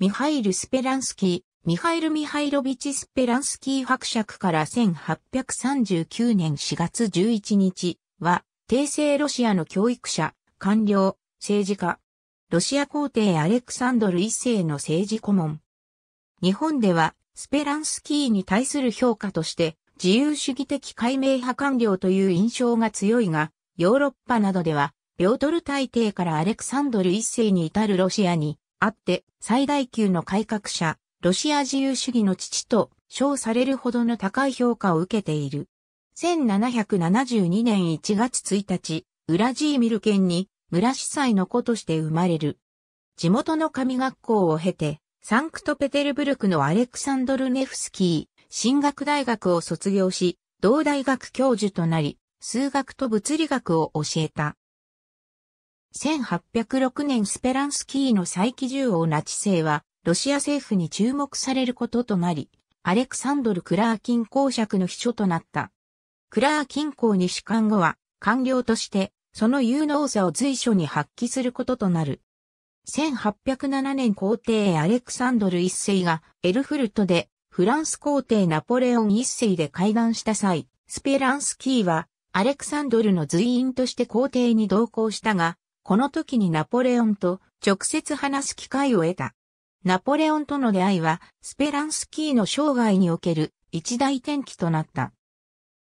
ミハイル・スペランスキー、ミハイル・ミハイロビチ・スペランスキー伯爵から1839年4月11日は、帝政ロシアの教育者、官僚、政治家、ロシア皇帝アレクサンドル一世の政治顧問。日本では、スペランスキーに対する評価として、自由主義的解明派官僚という印象が強いが、ヨーロッパなどでは、ピョートル大帝からアレクサンドル一世に至るロシアにあって最大級の改革者、ロシア自由主義の父と称されるほどの高い評価を受けている。1772年1月1日、ウラジーミル県に村司祭の子として生まれる。地元の神学校を経て、サンクトペテルブルクのアレクサンドルネフスキー、進学大学を卒業し、同大学教授となり、数学と物理学を教えた。1806年スペランスキーの再起重王ナチ政は、ロシア政府に注目されることとなり、アレクサンドル・クラーキン公爵の秘書となった。クラーキン公に主官後は、官僚として、その有能さを随所に発揮することとなる。1807年皇帝アレクサンドル一世がエルフルトでフランス皇帝ナポレオン一世で会談した際、スペランスキーはアレクサンドルの随員として皇帝に同行したが、この時にナポレオンと直接話す機会を得た。ナポレオンとの出会いは、スペランスキーの生涯における一大転機となった。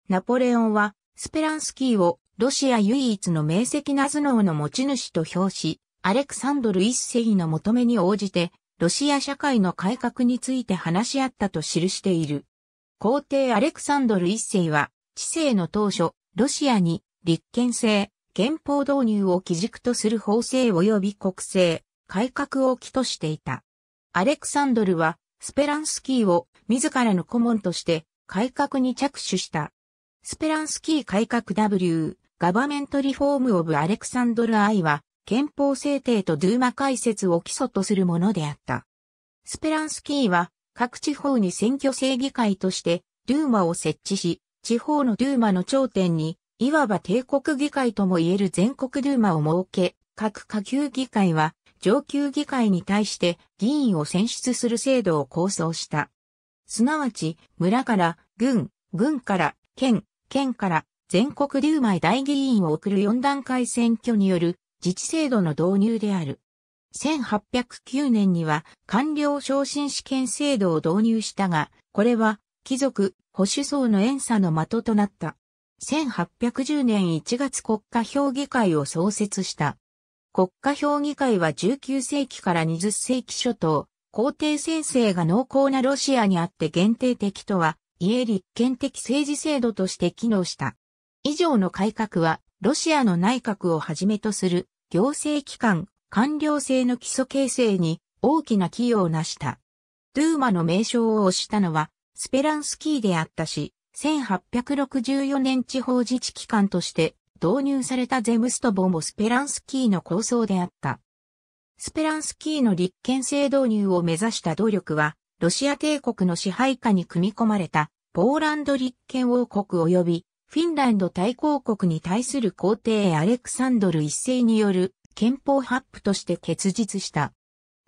ナポレオンは、スペランスキーをロシア唯一の明晰な頭脳の持ち主と評し、アレクサンドル一世の求めに応じて、ロシア社会の改革について話し合ったと記している。皇帝アレクサンドル一世は、知性の当初、ロシアに立憲制、憲法導入を基軸とする法制及び国政、改革を起としていた。アレクサンドルは、スペランスキーを自らの顧問として改革に着手した。スペランスキー改革 W、ガバメントリフォームオブアレクサンドル I は、憲法制定とドゥーマ解説を基礎とするものであった。スペランスキーは、各地方に選挙制議会として、ドゥーマを設置し、地方のドゥーマの頂点にいわば帝国議会とも言える全国ドゥーマを設け、各下級議会は上級議会に対して議員を選出する制度を構想した。すなわち、村から、郡、郡から、県、県から全国デューマイ大議員を送る4段階選挙による自治制度の導入である。1809年には官僚昇進試験制度を導入したが、これは貴族、保守層の遠差の的となった。1810年1月国家評議会を創設した。国家評議会は19世紀から20世紀初頭、皇帝先生が濃厚なロシアにあって限定的とは、いえ立憲的政治制度として機能した。以上の改革は、ロシアの内閣をはじめとする行政機関、官僚制の基礎形成に大きな寄与をなした。ドゥーマの名称を推したのは、スペランスキーであったし、1864年地方自治機関として導入されたゼムストボもスペランスキーの構想であった。スペランスキーの立憲制導入を目指した努力は、ロシア帝国の支配下に組み込まれたポーランド立憲王国及びフィンランド対抗国に対する皇帝アレクサンドル一世による憲法発布として結実した。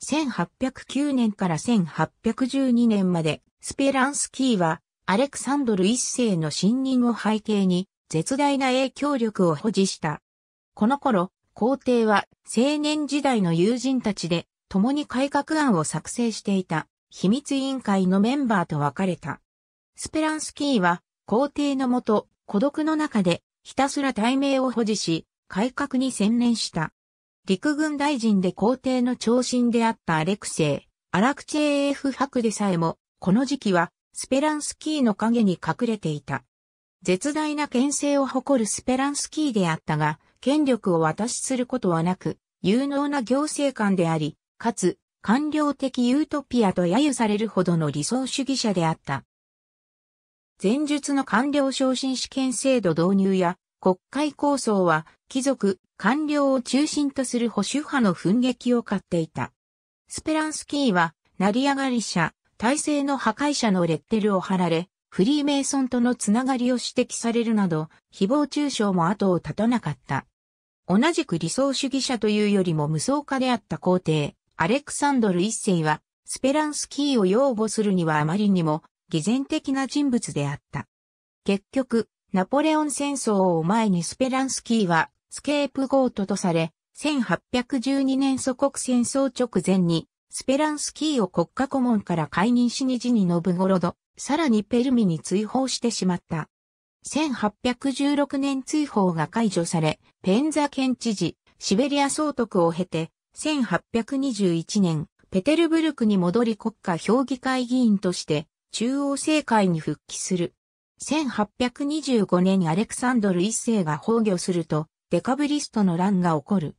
1809年から1812年までスペランスキーはアレクサンドル一世の信任を背景に絶大な影響力を保持した。この頃、皇帝は青年時代の友人たちで共に改革案を作成していた秘密委員会のメンバーと別れた。スペランスキーは皇帝のもと孤独の中でひたすら体命を保持し改革に専念した。陸軍大臣で皇帝の長身であったアレクセイ、アラクチェーエフ博でさえも、この時期はスペランスキーの影に隠れていた。絶大な権勢を誇るスペランスキーであったが、権力を渡しすることはなく、有能な行政官であり、かつ、官僚的ユートピアと揶揄されるほどの理想主義者であった。前述の官僚昇進試験制度導入や国会構想は貴族、官僚を中心とする保守派の奮撃を買っていた。スペランスキーは成り上がり者、体制の破壊者のレッテルを貼られ、フリーメイソンとのつながりを指摘されるなど、誹謗中傷も後を絶たなかった。同じく理想主義者というよりも無双家であった皇帝、アレクサンドル一世は、スペランスキーを擁護するにはあまりにも偽善的な人物であった。結局、ナポレオン戦争を前にスペランスキーはスケープゴートとされ、1812年祖国戦争直前にスペランスキーを国家顧問から解任しに時にノブゴロド、さらにペルミに追放してしまった。1816年追放が解除され、ペンザ県知事、シベリア総督を経て、1821年、ペテルブルクに戻り国家評議会議員として、中央政界に復帰する。1825年アレクサンドル一世が崩御すると、デカブリストの乱が起こる。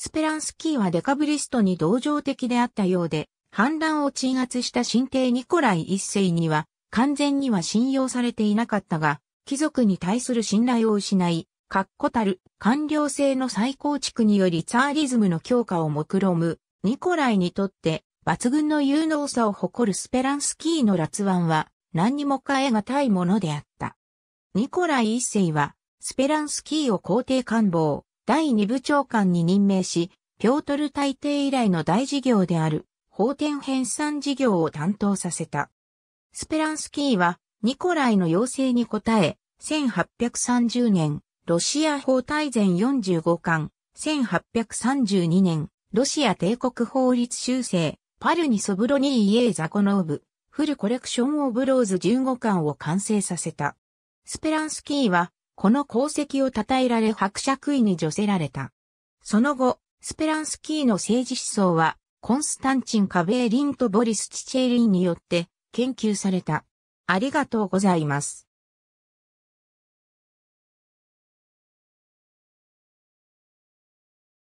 スペランスキーはデカブリストに同情的であったようで、反乱を鎮圧した新帝ニコライ一世には完全には信用されていなかったが、貴族に対する信頼を失い、確固たる官僚制の再構築によりツァーリズムの強化を目論む、ニコライにとって抜群の有能さを誇るスペランスキーの辣腕は何にも変えがたいものであった。ニコライ一世はスペランスキーを皇帝官房第二部長官に任命し、ピョートル大帝以来の大事業である法典編纂事業を担当させた。スペランスキーはニコライの要請に応え、1830年、ロシア法大全45巻、1832年、ロシア帝国法律集成、パルニソブロニーイエーザコノーブ、 Full Collection of Laws 15巻を完成させた。スペランスキーは、この功績を称えられ伯爵位に叙せられた。その後、スペランスキーの政治思想は、コンスタンチン・カベーリンとボリス・チチェリンによって研究された。ありがとうございます。